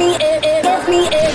me, it, it, give me, it.